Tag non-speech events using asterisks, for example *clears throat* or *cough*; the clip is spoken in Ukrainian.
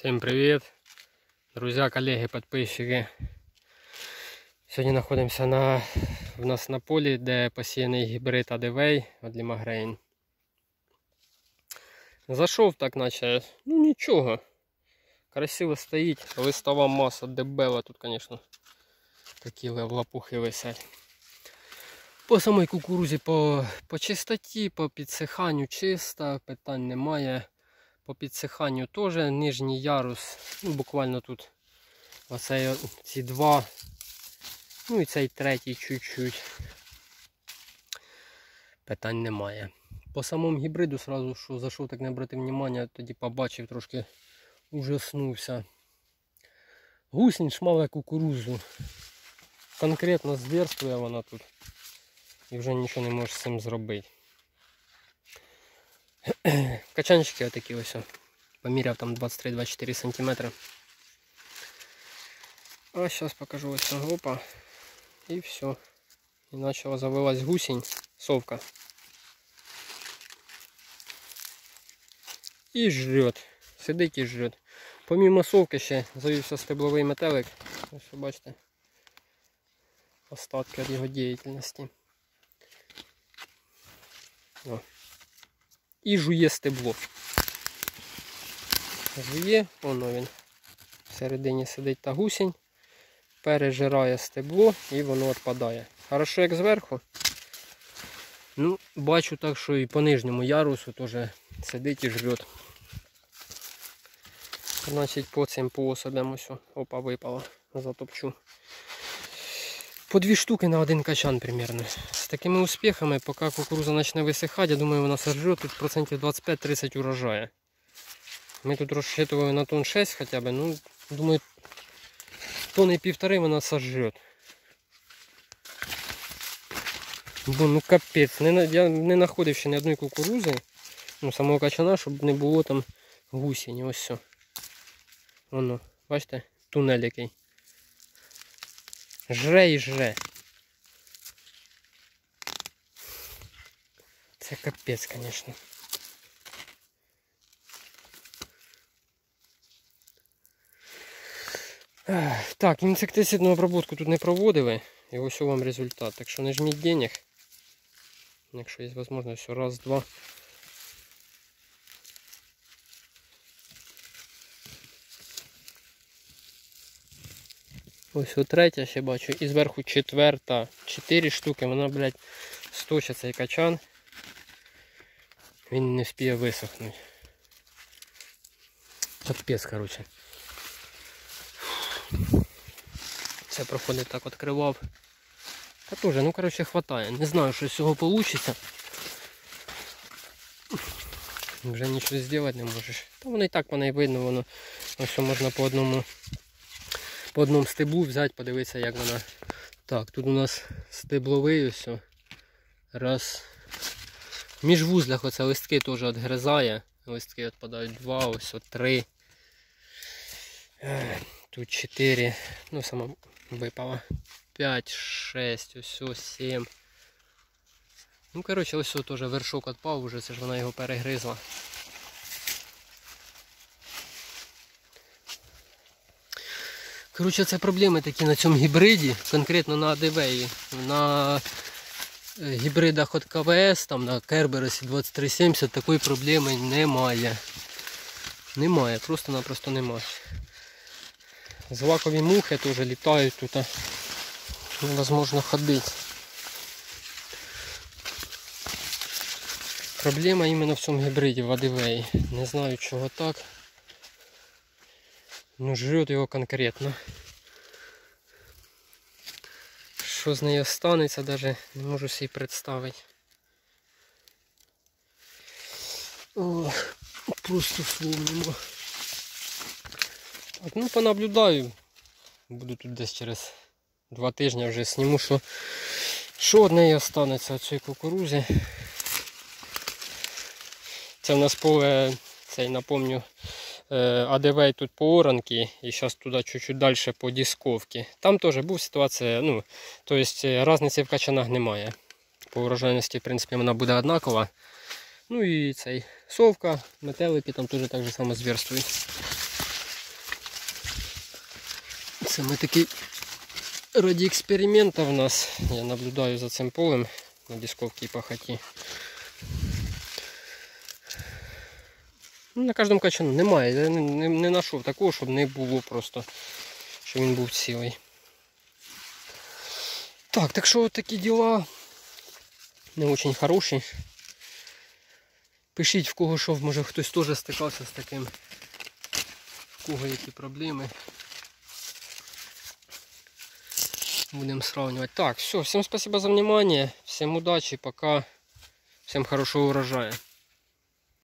Всем привет, друзья, коллеги, подписчики. Сьогодні знаходимося на, в нас на полі, де посіяний гібрид Адевей від Лімагрейн. Зайшов так, наче, ну нічого. Красиво стоїть, листова маса дебела тут, звісно, такі лапухи висять. По самій кукурузі по, по чистоті, по підсиханню чисто, питань немає. По підсиханню теж нижній ярус, ну буквально тут оцей, ці два, ну і цей третій чуть-чуть. Питань немає. По самому гібриду сразу що зайшов, так не обратив внимання, тоді побачив, трошки ужаснувся. Гусінь шмале кукурузу. Конкретно зверствує вона тут. І вже нічого не можеш з цим зробити. *clears throat* Качанчики отакі ось. Поміряв там 23-24 см. А зараз покажу ось опа. І все. І почала завилась гусінь, совка. І жрет. Сидить і жрет. Помімо совки ще завівся стебловий метелик. Ось ви бачите. Остатки від його діяльності. О. І жує стебло. Жує, воно він. Всередині сидить та гусінь, пережирає стебло і воно відпадає. Хорошо як зверху. Ну, бачу так, що і по нижньому ярусу теж сидить і жрет. Значить по цим по особям ось, опа випала, затопчу. По дві штуки на один качан примерно. З такими успіхами, поки кукуруза почне висихати, я думаю, вона сожре тут процентів 25-30 урожаю. Ми тут розчитували на тон 6 хоча б, ну, думаю, тонни півтори вона сожре. Бо ну капець, не, я не знаходив ще ні одної кукурузи, ну самого качана, щоб не було там гусені. Ось все. Воно, бачите, тунель який. Жре і жре. Це капець, звісно. Так, інсектицидну обробку тут не проводили. І ось вам результат. Так що не жміть денег. Якщо є можливість, раз, два. Ось о третя ще бачу. І зверху четверта. Чотири штуки, вона, блядь, сточить цей качан. Він не вспіє висохнути. Капець, коротше. Це проходить так відкривав. Та теж, ну коротше, хватає. Не знаю, що з цього вийде. Вже нічого зробити не можеш. Та воно і так воно і видно, воно ось можна по одному по одному стеблу взяти, подивитися, як вона. Так, тут у нас стебловий ось. Раз. Між вузлях оце листки теж відгризає. Листки відпадають два, ось три. Тут чотири. Ну сама випала. П'ять, шесть, ось ось сім. Ну, коротше, ось теж вершок відпав, вже це ж вона його перегризла. Коротше, це проблеми такі на цьому гібриді, конкретно на АДВ. На гібридах від КВС, там на Кербересі 2370 такої проблеми немає. Немає, просто-напросто немає. Злакові мухи теж літають тут. Невозможно ходити. Проблема іменно в цьому гібриді в Адивеї. Не знаю чого так. Ну жрет його конкретно. Що з нею станеться, навіть не можу собі представити. О, просто нема. Так, ну понаблюдаю. Буду тут десь через два тижні вже сніму, що що од неї останеться від цієї кукурузі. Це в нас поле, цей напомню, АДВ тут по оранки і зараз туди чуть-чуть далі по дисковці. Там теж був ситуація, ну, тобто різниці в качанах немає. По урожайності, в принципі, вона буде однакова. Ну і цей совка, метелики там теж так само зверствують. Це ми такий раді експеримента в нас. Я наблюдаю за цим полем на дисковці пахоті. Ну, на кожному качану немає. Я не, не, не знайшов такого, щоб не було просто, щоб він був цілий. Так, так що такі діла не очень хороші. Пишіть в кого що, може хтось теж стикався з таким. В кого які проблеми. Будем сравнивать. Так, все, всем спасибо за внимание. Всем удачи, пока. Всем хорошего урожая.